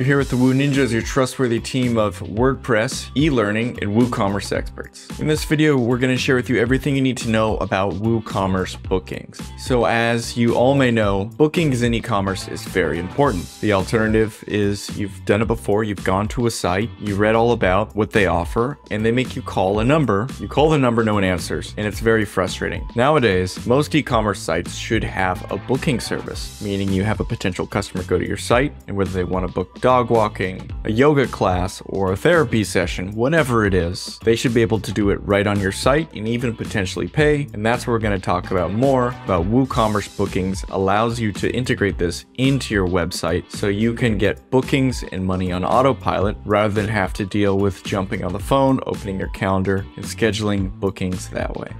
You're here with the Woo Ninjas, your trustworthy team of WordPress, e-learning, and WooCommerce experts. In this video, we're going to share with you everything you need to know about WooCommerce bookings. So as you all may know, bookings in e-commerce is very important. The alternative is you've done it before, you've gone to a site, you read all about what they offer, and they make you call a number. You call the number, no one answers, and it's very frustrating. Nowadays, most e-commerce sites should have a booking service, meaning you have a potential customer go to your site, and whether they want to book dog walking, a yoga class, or a therapy session, whatever it is, they should be able to do it right on your site and even potentially pay. And that's what we're going to talk about more about WooCommerce bookings allows you to integrate this into your website so you can get bookings and money on autopilot rather than have to deal with jumping on the phone, opening your calendar, and scheduling bookings that way.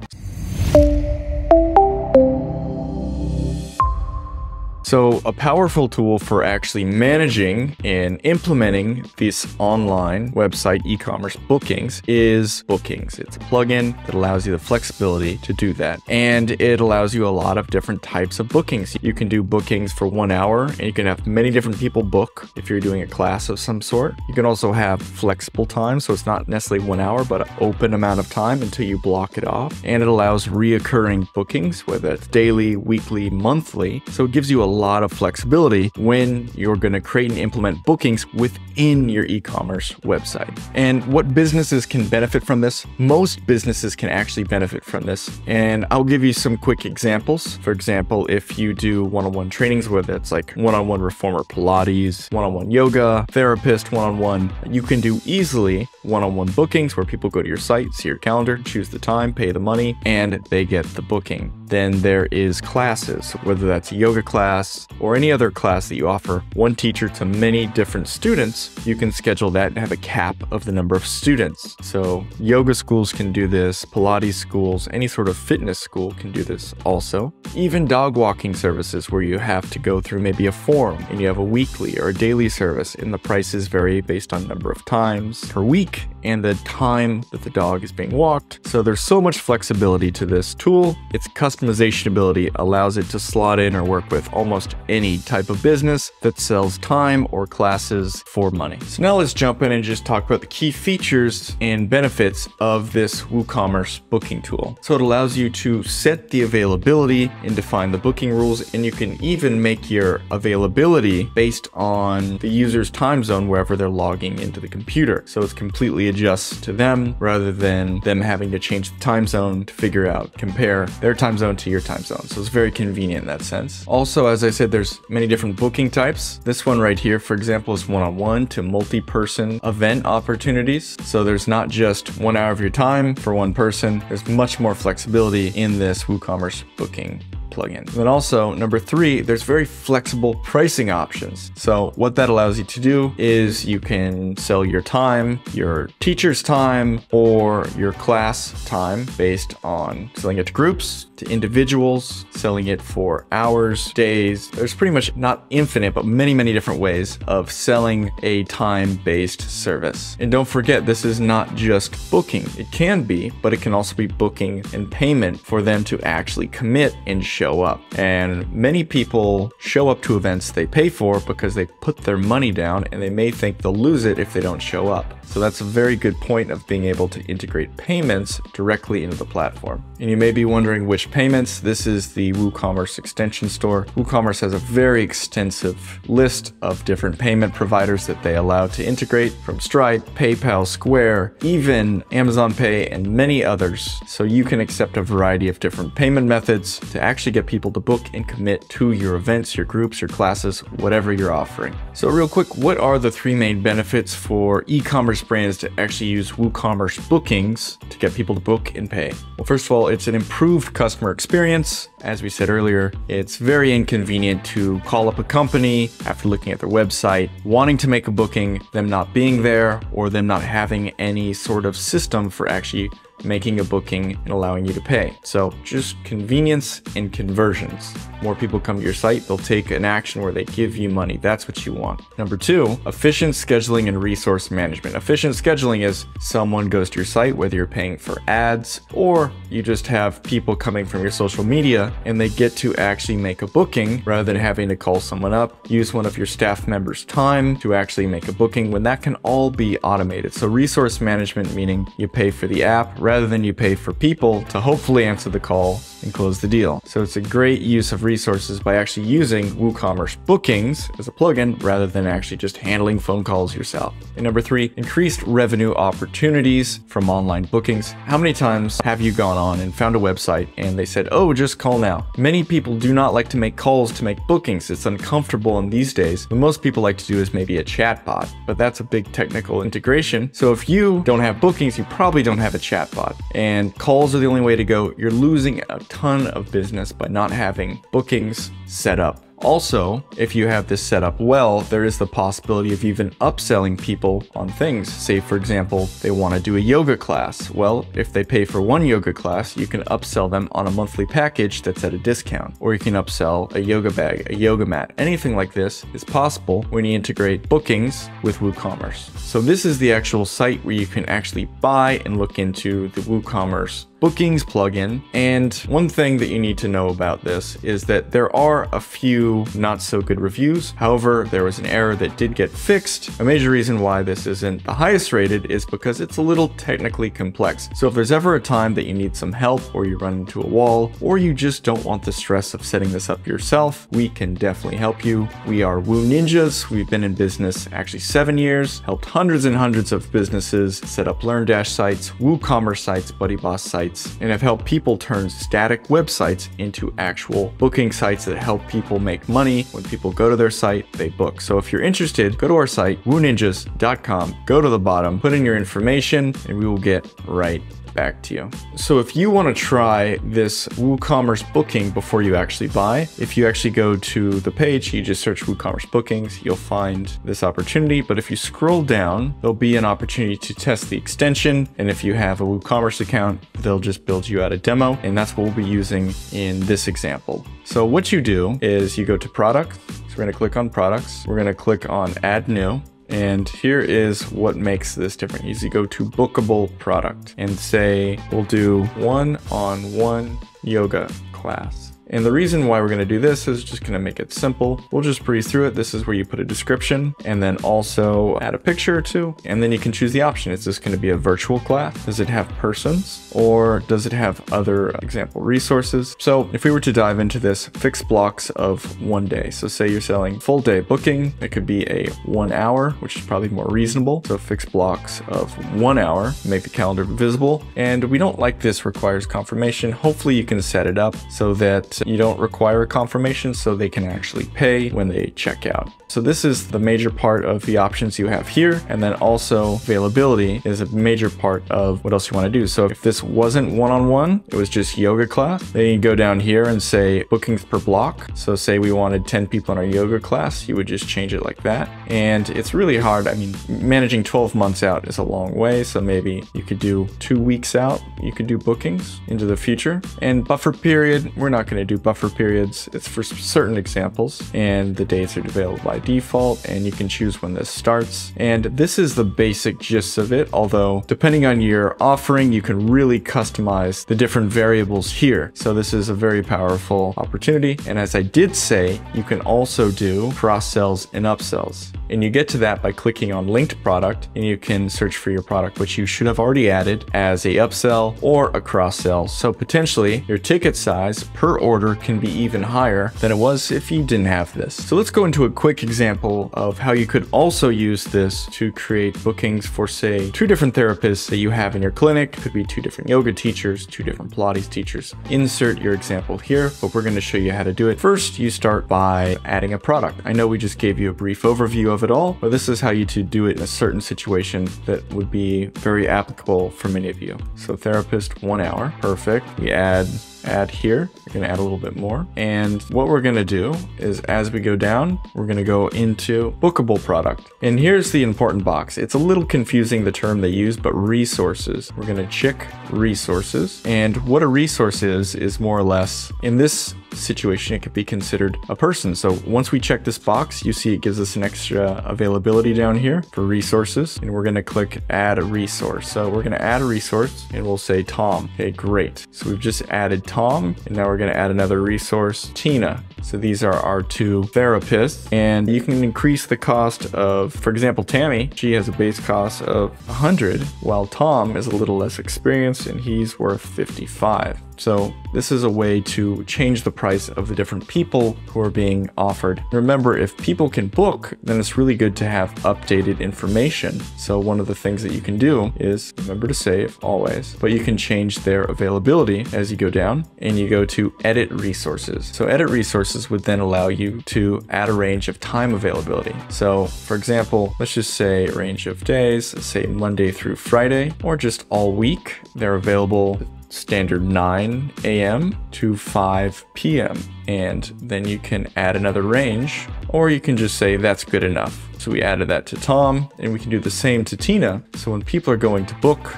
So a powerful tool for actually managing and implementing these online website e-commerce bookings is Bookings. It's a plugin that allows you the flexibility to do that. And it allows you a lot of different types of bookings. You can do bookings for one hour and you can have many different people book if you're doing a class of some sort. You can also have flexible time. So it's not necessarily one hour, but an open amount of time until you block it off. And it allows reoccurring bookings, whether it's daily, weekly, monthly. So it gives you a lot of flexibility when you're going to create and implement bookings within your e-commerce website. And what businesses can benefit from this? Most businesses can actually benefit from this. And I'll give you some quick examples. For example, if you do one-on-one trainings, whether it's like one-on-one reformer Pilates, one-on-one yoga, therapist, one-on-one, you can do easily one-on-one bookings where people go to your site, see your calendar, choose the time, pay the money, and they get the booking. Then there is classes, whether that's a yoga class or any other class that you offer one teacher to many different students, you can schedule that and have a cap of the number of students. So yoga schools can do this, Pilates schools, any sort of fitness school can do this also. Even dog walking services where you have to go through maybe a form and you have a weekly or a daily service and the prices vary based on number of times per week and the time that the dog is being walked. So there's so much flexibility to this tool. Its customization ability allows it to slot in or work with almost any type of business that sells time or classes for money. So now let's jump in and just talk about the key features and benefits of this WooCommerce booking tool. So it allows you to set the availability and define the booking rules, and you can even make your availability based on the user's time zone wherever they're logging into the computer. So it's completely adjusts to them rather than them having to change the time zone to figure out, compare their time zone to your time zone. So it's very convenient in that sense. Also, as I said, there's many different booking types. This one right here, for example, is one-on-one -on -one to multi-person event opportunities. So there's not just one hour of your time for one person. There's much more flexibility in this WooCommerce booking plugin. Then also number three, there's very flexible pricing options. So what that allows you to do is you can sell your time, your teacher's time, or your class time based on selling it to groups, to individuals, selling it for hours, days. There's pretty much not infinite, but many, many different ways of selling a time-based service. And don't forget, this is not just booking. It can be, but it can also be booking and payment for them to actually commit and show up. And many people show up to events they pay for because they put their money down and they may think they'll lose it if they don't show up. So that's a very good point of being able to integrate payments directly into the platform. And you may be wondering which payments. This is the WooCommerce extension store. WooCommerce has a very extensive list of different payment providers that they allow to integrate from Stripe, PayPal, Square, even Amazon Pay, and many others. So you can accept a variety of different payment methods to actually get people to book and commit to your events, your groups, your classes, whatever you're offering. So real quick, what are the three main benefits for e-commerce brands to actually use WooCommerce bookings to get people to book and pay? Well, first of all, it's an improved customer experience. As we said earlier, it's very inconvenient to call up a company after looking at their website, wanting to make a booking, them not being there, or them not having any sort of system for actually making a booking and allowing you to pay. So just convenience and conversions. More people come to your site, they'll take an action where they give you money. That's what you want. Number two, efficient scheduling and resource management. Efficient scheduling is someone goes to your site, whether you're paying for ads or you just have people coming from your social media and they get to actually make a booking rather than having to call someone up, use one of your staff members' time to actually make a booking when that can all be automated. So resource management meaning you pay for the app rather than you pay for people to hopefully answer the call and close the deal. So it's a great use of resources by actually using WooCommerce bookings as a plugin rather than actually just handling phone calls yourself. And number three, increased revenue opportunities from online bookings. How many times have you gone on and found a website and they said, oh, just call now? Many people do not like to make calls to make bookings. It's uncomfortable in these days. What most people like to do is maybe a chatbot, but that's a big technical integration. So if you don't have bookings, you probably don't have a chatbot. And calls are the only way to go. You're losing a ton of business by not having bookings set up. Also, if you have this set up well, there is the possibility of even upselling people on things. Say, for example, they want to do a yoga class. Well, if they pay for one yoga class, you can upsell them on a monthly package that's at a discount. Or you can upsell a yoga bag, a yoga mat. Anything like this is possible when you integrate bookings with WooCommerce. So this is the actual site where you can actually buy and look into the WooCommerce bookings plugin. And one thing that you need to know about this is that there are a few not so good reviews. However, there was an error that did get fixed. A major reason why this isn't the highest rated is because it's a little technically complex. So if there's ever a time that you need some help or you run into a wall or you just don't want the stress of setting this up yourself, we can definitely help you. We are Woo Ninjas. We've been in business actually seven years, helped hundreds and hundreds of businesses set up LearnDash sites, WooCommerce sites, BuddyBoss sites, sites and have helped people turn static websites into actual booking sites that help people make money. When people go to their site, they book. So if you're interested, go to our site, wooninjas.com, go to the bottom, put in your information, and we will get right back to you. So if you want to try this WooCommerce booking before you actually buy, if you actually go to the page, you just search WooCommerce bookings, you'll find this opportunity. But if you scroll down, there'll be an opportunity to test the extension. And if you have a WooCommerce account, they'll just build you out a demo. And that's what we'll be using in this example. So what you do is you go to products. So we're going to click on products. We're going to click on add new. And here is what makes this different. You go to bookable product and say, we'll do one on one yoga class. And the reason why we're going to do this is just going to make it simple. We'll just breeze through it. This is where you put a description and then also add a picture or two. And then you can choose the option. Is this going to be a virtual class? Does it have persons or does it have other example resources? So if we were to dive into this, fixed blocks of one day. So say you're selling full day booking, it could be a one hour, which is probably more reasonable. So fixed blocks of one hour, make the calendar visible. And we don't like this requires confirmation. Hopefully you can set it up so that you don't require a confirmation so they can actually pay when they check out. So this is the major part of the options you have here. And then also availability is a major part of what else you want to do. So if this wasn't one-on-one, -on -one, it was just yoga class, then you go down here and say bookings per block. So say we wanted 10 people in our yoga class, you would just change it like that. And it's really hard. I mean, managing 12 months out is a long way. So maybe you could do two weeks out, you could do bookings into the future. And buffer period, we're not going to do buffer periods. It's for certain examples and the dates are available by default and you can choose when this starts. And this is the basic gist of it, although depending on your offering, you can really customize the different variables here. So this is a very powerful opportunity. And as I did say, you can also do cross sells and upsells. And you get to that by clicking on linked product and you can search for your product, which you should have already added as a upsell or a cross sell. So potentially your ticket size per order can be even higher than it was if you didn't have this. So let's go into a quick example of how you could also use this to create bookings for say two different therapists that you have in your clinic. Could be two different yoga teachers, two different Pilates teachers. Insert your example here, but we're going to show you how to do it. First, you start by adding a product. I know we just gave you a brief overview of it all, but this is how you to do it in a certain situation that would be very applicable for many of you. So therapist, one hour, perfect. We add add here. We're to add a little bit more. And what we're to do is as we go down, we're to go into bookable product. And here's the important box. It's a little confusing the term they use, but resources. We're to check resources. And what a resource is, is more or less in this situation, it could be considered a person. So once we check this box, you see it gives us an extra availability down here for resources. And we're going to click add a resource. So we're going to add a resource and we'll say Tom. Okay, great. So we've just added Tom and now we're going to add another resource, Tina. So these are our two therapists and you can increase the cost of, for example, Tammy, she has a base cost of 100 while Tom is a little less experienced and he's worth 55. So this is a way to change the price of the different people who are being offered. Remember, if people can book, then it's really good to have updated information. So one of the things that you can do is remember to save always, but you can change their availability as you go down and you go to edit resources. So edit resources would then allow you to add a range of time availability. So for example, let's just say a range of days, say Monday through Friday, or just all week. They're available standard 9 a.m. to 5 p.m. And then you can add another range, or you can just say that's good enough. So we added that to Tom, and we can do the same to Tina. So when people are going to book,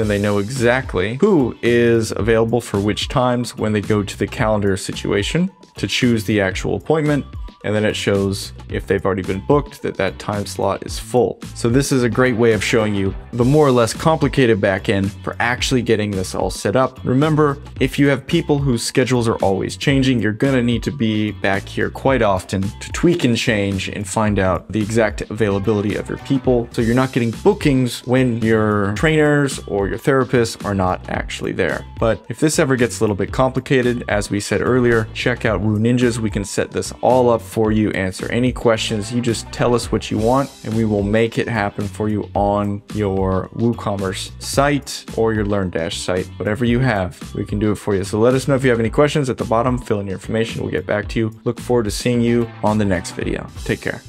then they know exactly who is available for which times when they go to the calendar situation to choose the actual appointment and then it shows if they've already been booked that that time slot is full. So this is a great way of showing you the more or less complicated backend for actually getting this all set up. Remember, if you have people whose schedules are always changing, you're gonna need to be back here quite often to tweak and change and find out the exact availability of your people. So you're not getting bookings when your trainers or your therapists are not actually there. But if this ever gets a little bit complicated, as we said earlier, check out Woo Ninjas. We can set this all up for you, answer any questions. You just tell us what you want and we will make it happen for you on your WooCommerce site or your LearnDash site. Whatever you have, we can do it for you. So let us know if you have any questions at the bottom, fill in your information. We'll get back to you. Look forward to seeing you on the next video. Take care.